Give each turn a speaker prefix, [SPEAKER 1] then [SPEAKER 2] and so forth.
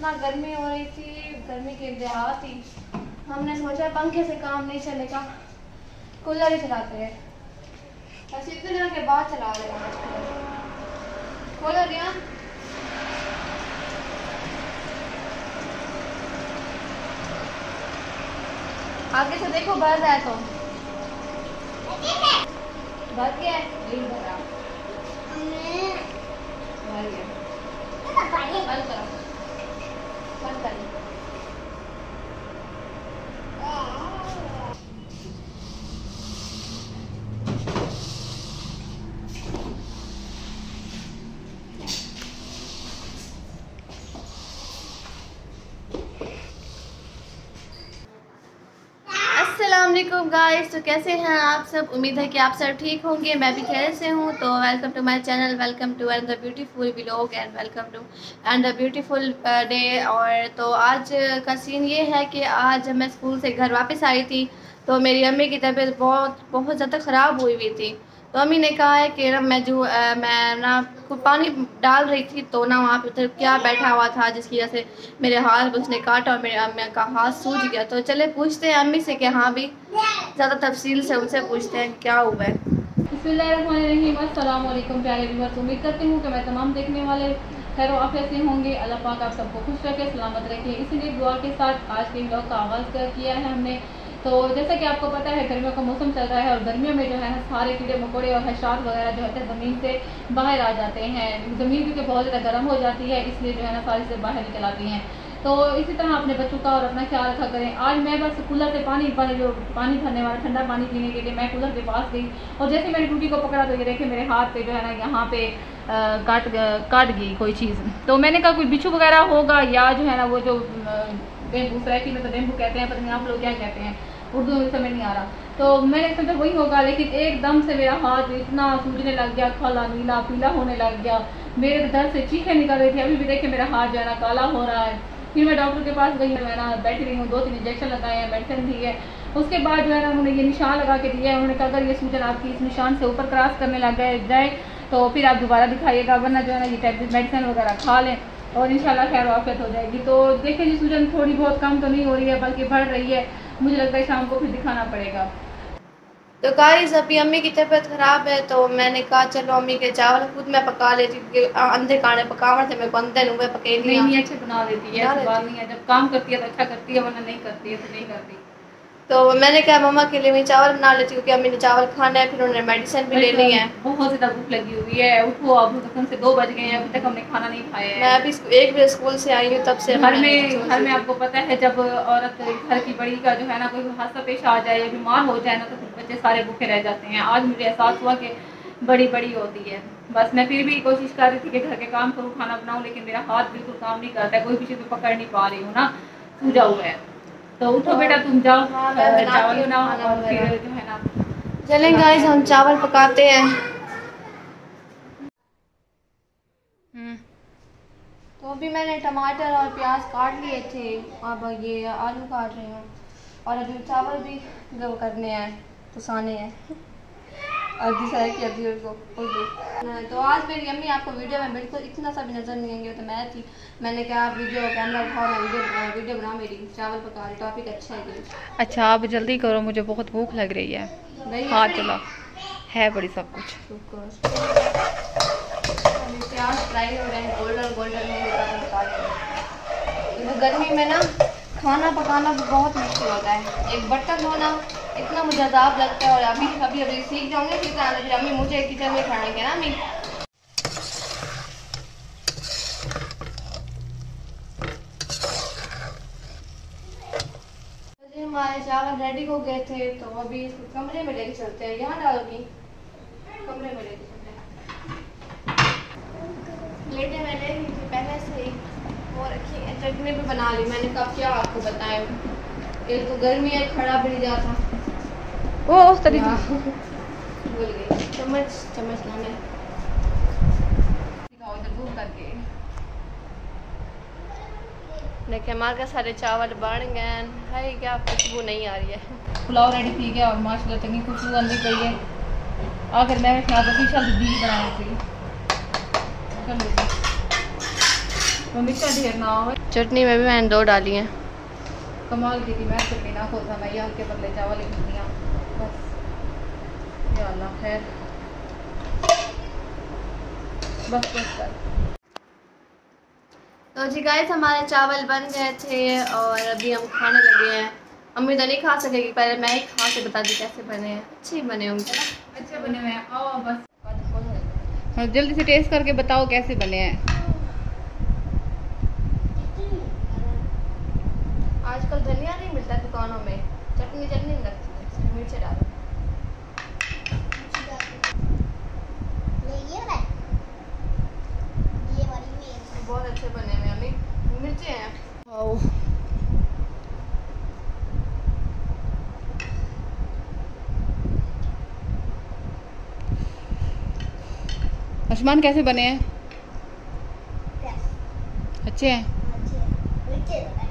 [SPEAKER 1] इतना गर्मी हो रही थी गर्मी के इंतहा थी। हमने सोचा पंखे से काम नहीं चलेगा कूलर ही चलाते हैं। बस इतने दिनों के बाद चला रहे हैं। खोलो रिया। आगे से देखो भर रहा है तो। भर गया नहीं भरा। भर गया। बंद करो बंद करो अस्सलाम गाइस तो कैसे हैं आप सब? उम्मीद है कि आप सब ठीक होंगे। मैं भी खैर से हूँ। तो welcome to my channel welcome to and the beautiful vlog and welcome to and the beautiful day और तो आज का सीन ये है कि आज जब मैं स्कूल से घर वापस आई थी। तो मेरी अम्मी की तबीयत बहुत बहुत ज़्यादा ख़राब हुई हुई थी। तो अम्मी ने कहा है कि ना मैं जो अ, मैं ना पानी डाल रही थी तो ना वहाँ पे उधर क्या बैठा हुआ था जिसकी वजह से मेरे हाथ उसने काटा और मेरे अम्मी का हाथ सूज गया। तो चले पूछते हैं अम्मी से कि हाँ भी ज़्यादा तफसील से उनसे पूछते हैं क्या हुआ है।
[SPEAKER 2] बिस्मिल्लाहिर्रहमानिर्रहीम प्यारे व्यूअर्स। उम्मीद करती हूँ कि मैं तमाम देखने वाले खैर आफियत से होंगे। अल्लाह पाक आप सबको खुश रखे सलामत रखे। इसीलिए दुआ के साथ आज के ब्लॉग का आगाज़ किया है हमने। तो जैसा कि आपको पता है, गर्मियों का मौसम चल रहा है और गर्मियों में जो है, सारे कीड़े मकोड़े और हशात वगैरह जो है, ज़मीन से बाहर आ जाते हैं। ज़मीन क्योंकि बहुत ज़्यादा गर्म हो जाती है, इसलिए जो है ना सारी से बाहर निकल आती हैं। तो इसी तरह अपने बच्चों का और अपना ख्याल रखा करें। आज मैं बस कूलर से पानी पानी जो, पानी भरने वाला, ठंडा पानी पीने के लिए मैं कूलर के पास गई और जैसे मैंने टूटी को पकड़ा तो ये देखे मेरे हाथ पे जो है ना यहाँ पे काट काट गई कोई चीज़। तो मैंने कहा, कोई बिच्छू वगैरह होगा या जो है ना वो जो बेम्बू फ्रैकी में तो बेम्बू कहते हैं, पता नहीं आप लोग क्या कहते हैं। उर्दू में समझ नहीं आ रहा। तो मैंने सोचा वही होगा, लेकिन एकदम से मेरा हाथ इतना सूझने लग गया, काला, नीला, पीला होने लग गया। मेरे दर्द से चीखें निकल रही थी, अभी भी देखे मेरा हाथ जो है ना काला हो रहा है। फिर मैं डॉक्टर के पास गई, मैं ना बैठी रही हूँ दो तीन इंजेक्शन लगाए हैं मेडिसिन दी है। उसके बाद जो है ना उन्होंने ये निशान लगा के दिया है, उन्होंने कहा, अगर ये सूजन आपकी इस निशान से ऊपर क्रॉस करने लग जाए तो फिर आप दोबारा दिखाइएगा, वरना जो है ना ये टैबलेट मेडिसिन वगैरह खा लें। और इंशाल्लाह खैर वाफियत हो जाएगी। तो देखिए जी सूजन थोड़ी बहुत कम तो नहीं हो रही है बल्कि बढ़ रही है। मुझे लगता है शाम को फिर दिखाना पड़ेगा।
[SPEAKER 1] तो गाइस अभी अम्मी की तबीयत ख़राब है तो मैंने कहा चलो अम्मी के चावल खुद मैं पका लेती क्योंकि अंधे काने पकावट थे मेरे को अंधे नुबे पके
[SPEAKER 2] नहीं अच्छे बना देती है बात नहीं है। जब काम करती है तो अच्छा करती है वरना नहीं करती है तो नहीं करती।
[SPEAKER 1] तो मैंने कहा मम्मा के लिए मैं चावल बना लेती हूँ क्योंकि अम्मी ने चावल खाना है फिर उन्होंने मेडिसिन भी लेनी है।
[SPEAKER 2] बहुत ज़्यादा भूख लगी हुई है। उठो अब तक से दो बज गए हैं अभी तक हमने खाना नहीं खाया है।
[SPEAKER 1] मैं अभी एक बजे स्कूल से आई हूँ तब से
[SPEAKER 2] घर में घर में आपको पता है जब औरत घर की बड़ी का जो है ना कोई हादसा पेश आ जाए या बीमार हो जाए ना तो फिर बच्चे सारे भूखे रह जाते हैं। आज मुझे एहसास हुआ कि बड़ी बड़ी होती है। बस मैं फिर भी कोशिश कर रही थी कि घर के काम करूँ खाना बनाऊँ लेकिन मेरा हाथ बिल्कुल काम नहीं करता है कोई भी चीज़ पकड़ नहीं पा रही हूँ ना सूजा हुआ है। तो उठो बेटा तुम जाओ। चावल बनाओ और फिर जो है ना।
[SPEAKER 1] चलें गाइस हम चावल पकाते हैं। तो अभी मैंने टमाटर और प्याज काट लिए थे अब ये आलू काट रही हूँ। और अभी चावल भी करने हैं पुसाने हैं। अभी सर की उनको उर्दू तो आज मेरी अम्मी आपको वीडियो में बिल्कुल इतना सा भी नज़र नहीं आएँगे तो मैं थी। मैंने कहा आप वीडियो कैमरा उठाओ मैं वीडियो वीडियो बना मेरी। चावल पका रही टॉपिक अच्छा है
[SPEAKER 2] अच्छा आप जल्दी करो मुझे बहुत भूख लग रही है। हाँ चलो। है बड़ी सब कुछ।
[SPEAKER 1] प्याज फ्राई हो रहे हैं गोल्डन गोल्डन लेंगे क्योंकि गर्मी में ना खाना पकाना बहुत मुश्किल होता है। एक बर्तन धोना इतना मुझे अजाब लगता है और अभी अभी अभी सीख जाऊँगी फिर आना फिर अम्मी मुझे किचन में खड़ेंगे ना, अम्मी। तो हमारे चावल रेडी हो गए थे तो अभी इसको कमरे में लेके चलते हैं। यहाँ डालोगी कमरे में लेके चलते प्लेटें मैं ले ली थी पहले से ही। वो रखी, चटनी भी बना ली मैंने। कब क्या आपको बताया एक तो गर्मी है, खड़ा भी नहीं जाता।
[SPEAKER 2] ओ उस तरीके
[SPEAKER 1] हाँ। भूल गई। चम्मच चम्मच लाना है।
[SPEAKER 2] दिखाओ इधर घूम करके।
[SPEAKER 1] देखिए हमारे का सारे चावल बन गए हैं। क्या खुशबू नहीं आ रही है।
[SPEAKER 2] पुलाव रेडी थी गया और माशाल्लाह तंगी खुशबू आंदी पई है। आखिर मैं खा तो फिशा दी बनाई थी वो
[SPEAKER 1] चटनी में भी मैंने दो डाली हैं।
[SPEAKER 2] कमाल की थी मैं चटनी ना खोसा मैं ये हल्के पतले चावल हूँ। बस खैर बस बस। कर
[SPEAKER 1] तो जी गाइस हमारे चावल बन गए थे और अभी हम खाने लगे हैं। अम्मी तो नहीं खा सकेगी पहले मैं ही खा के बता दी कैसे बने हैं। अच्छे ही बने होंगे
[SPEAKER 2] अच्छे बने हुए हैं। आओ बस। हाँ जल्दी से टेस्ट करके बताओ कैसे बने हैं।
[SPEAKER 1] आजकल धनिया नहीं मिलता दुकानों में। चटनी चटनी नहीं लगती है मिर्च डालो बहुत अच्छे बने हुए हैं हैं
[SPEAKER 2] आओ आसमान कैसे बने हैं? अच्छे हैं?